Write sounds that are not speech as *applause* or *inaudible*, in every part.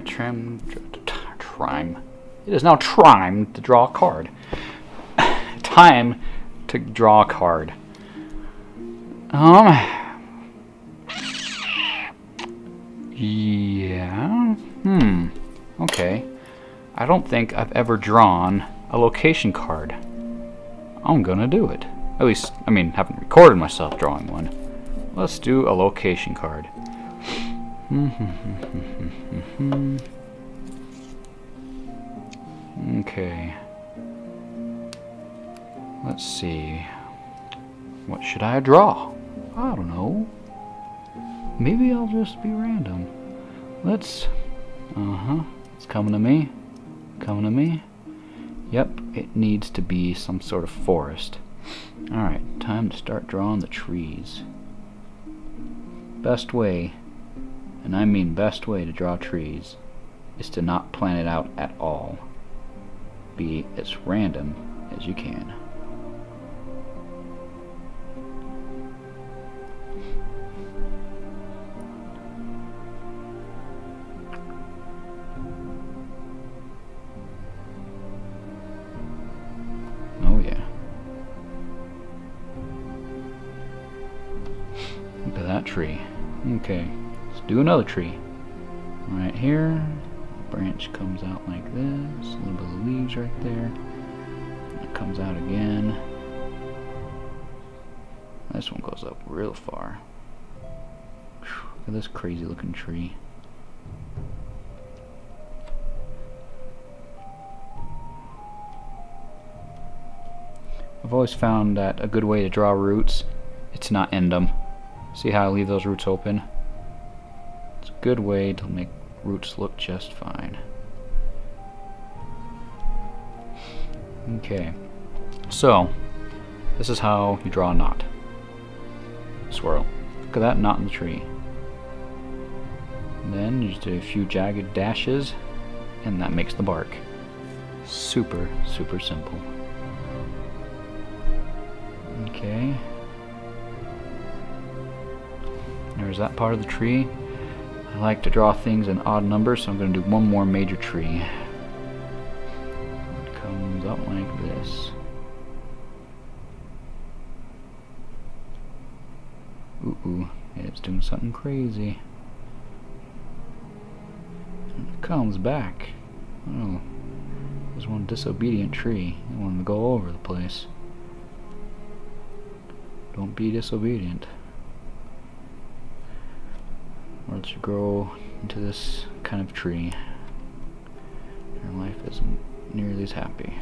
Alright, trim, time. It is now time to draw a card. *sighs* time to draw a card. Um. Yeah. Hmm. Okay. I don't think I've ever drawn a location card. I'm gonna do it. At least, I mean, haven't recorded myself drawing one. Let's do a location card. Okay. Let's see. What should I draw? I don't know. Maybe I'll just be random. Let's... Uh-huh. It's coming to me. Coming to me. Yep, it needs to be some sort of forest. Alright, time to start drawing the trees. Best way, and I mean best way to draw trees, is to not plan it out at all. Be as random as you can. Oh tree. Okay, do another tree. Right here, branch comes out like this, a little bit of leaves right there. It comes out again. This one goes up real far. Look at this crazy looking tree. I've always found that a good way to draw roots, it's not end them. See how I leave those roots open? Good way to make roots look just fine. Okay, so this is how you draw a knot. Swirl. Look at that knot in the tree. And then you just do a few jagged dashes, and that makes the bark. Super, super simple. Okay. There's that part of the tree. I like to draw things in odd numbers, so I'm going to do one more major tree. It comes up like this. Ooh, ooh, it's doing something crazy. it comes back. Oh, there's one disobedient tree. I want to go all over the place. Don't be disobedient else you grow into this kind of tree. Your life isn't nearly as happy.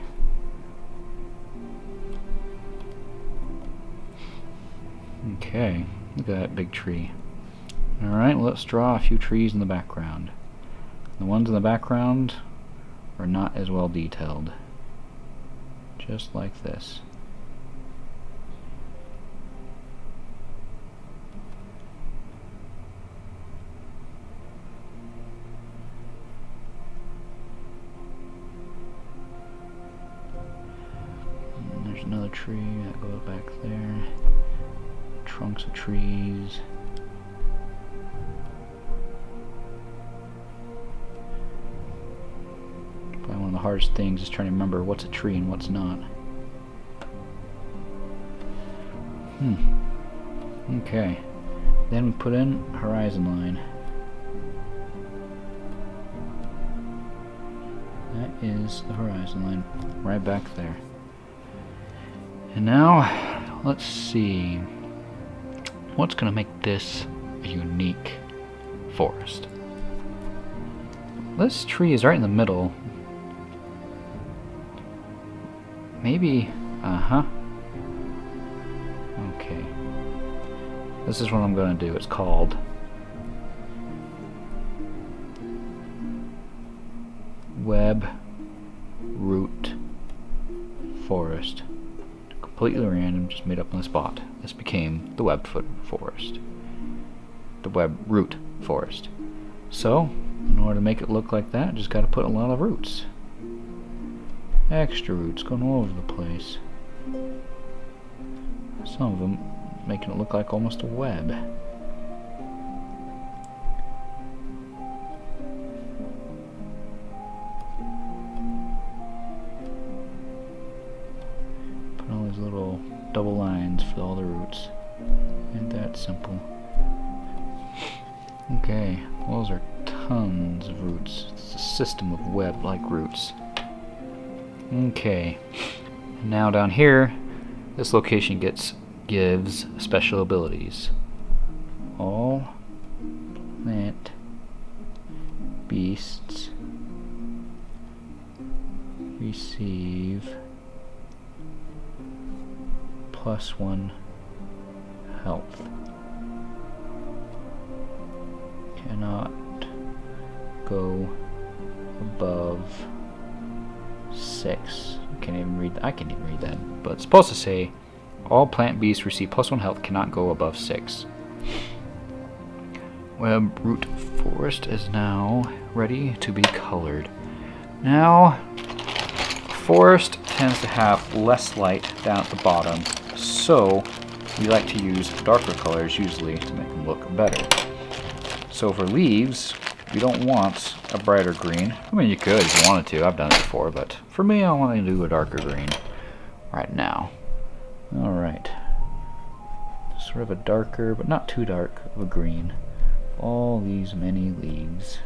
Okay, look at that big tree. Alright, let's draw a few trees in the background. The ones in the background are not as well detailed. Just like this. Another tree that goes back there. Trunks of trees. Probably one of the hardest things is trying to remember what's a tree and what's not. Hmm. Okay. Then we put in horizon line. That is the horizon line right back there. And now, let's see. What's going to make this a unique forest? This tree is right in the middle. Maybe, uh-huh. Okay. This is what I'm going to do. It's called Web Root Forest completely random, just made up on the spot. This became the webfoot forest. The web root forest. So, in order to make it look like that, just got to put a lot of roots. Extra roots going all over the place. Some of them making it look like almost a web. These little double lines for all the roots. Ain't that simple. Okay, those are tons of roots. It's a system of web-like roots. Okay, now down here, this location gets gives special abilities. All plant beasts receive plus one health. Cannot go above six. can't even read. I can't even read that. But it's supposed to say all plant beasts receive plus one health. Cannot go above six. Web root forest is now ready to be colored. Now, forest tends to have less light down at the bottom, so we like to use darker colors usually to make them look better. So for leaves, we don't want a brighter green. I mean, you could if you wanted to. I've done it before, but for me, I want to do a darker green right now. All right. Sort of a darker, but not too dark of a green. All these many leaves.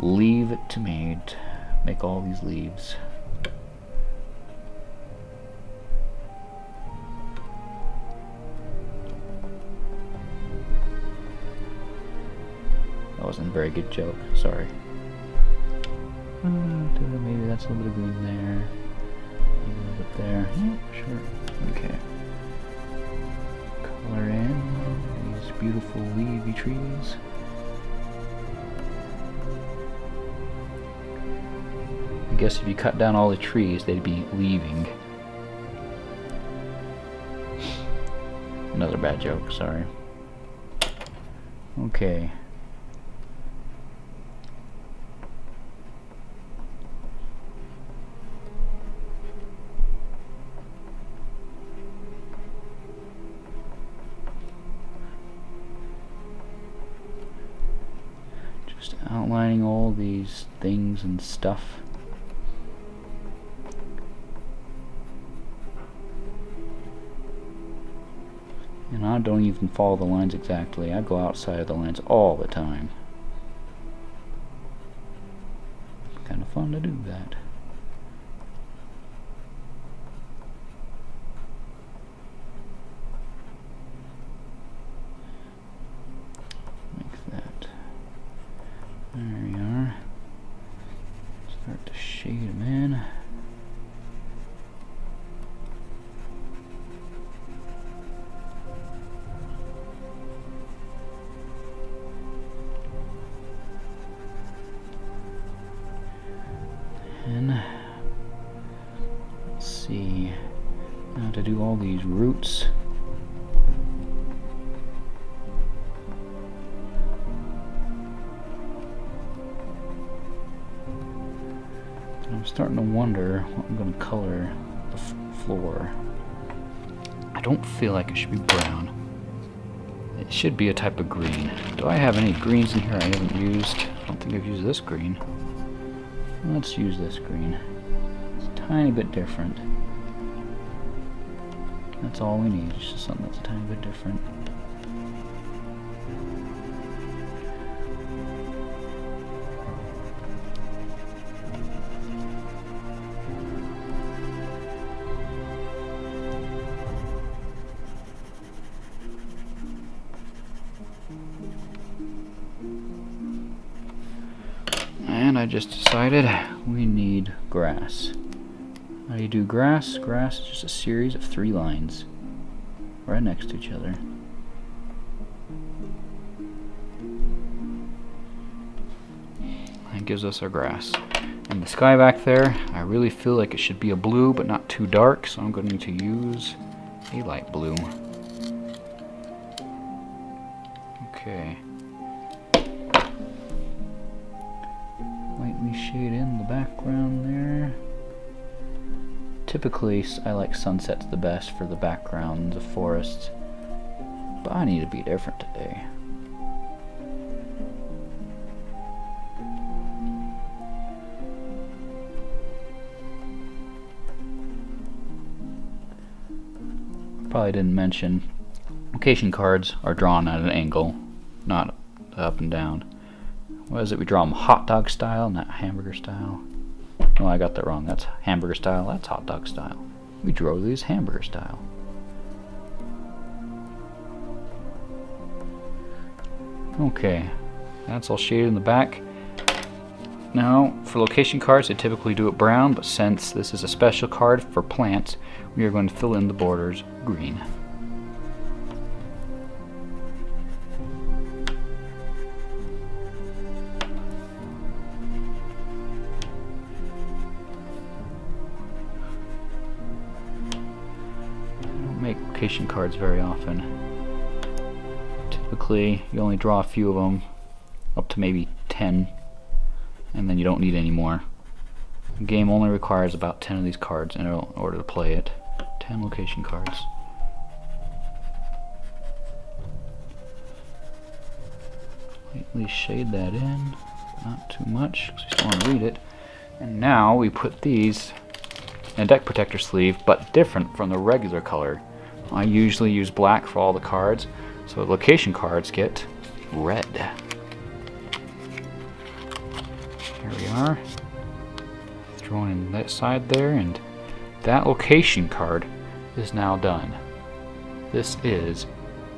Leave it to me to make all these leaves. Wasn't a very good joke, sorry. Uh, maybe that's a little bit of green there. A little bit there. Yeah, sure. Okay. Color in these beautiful leafy trees. I guess if you cut down all the trees, they'd be leaving. Another bad joke, sorry. Okay. Outlining all these things and stuff. And I don't even follow the lines exactly. I go outside of the lines all the time. Kind of fun to do that. These roots. I'm starting to wonder what I'm going to color the floor. I don't feel like it should be brown. It should be a type of green. Do I have any greens in here I haven't used? I don't think I've used this green. Let's use this green. It's a tiny bit different. That's all we need, it's just something that's a tiny bit different. And I just decided we need grass. How do you do grass? Grass is just a series of three lines right next to each other. That gives us our grass. And the sky back there, I really feel like it should be a blue, but not too dark, so I'm going to use a light blue. Okay. Lightly shade in the background there. Typically, I like sunsets the best for the background, the forests, but I need to be different today. probably didn't mention, location cards are drawn at an angle, not up and down. What is it? We draw them hot dog style, not hamburger style. Oh, I got that wrong. That's hamburger style. That's hot dog style. We draw these hamburger style. Okay, that's all shaded in the back. Now, for location cards, they typically do it brown, but since this is a special card for plants, we are going to fill in the borders green. Location cards very often. Typically, you only draw a few of them, up to maybe 10, and then you don't need any more. The game only requires about 10 of these cards in order to play it. 10 location cards. Lightly shade that in, not too much, because we still want to read it. And now we put these in a deck protector sleeve, but different from the regular color. I usually use black for all the cards, so location cards get red. Here we are. Thrown in that side there, and that location card is now done. This is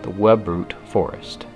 the Web Root Forest.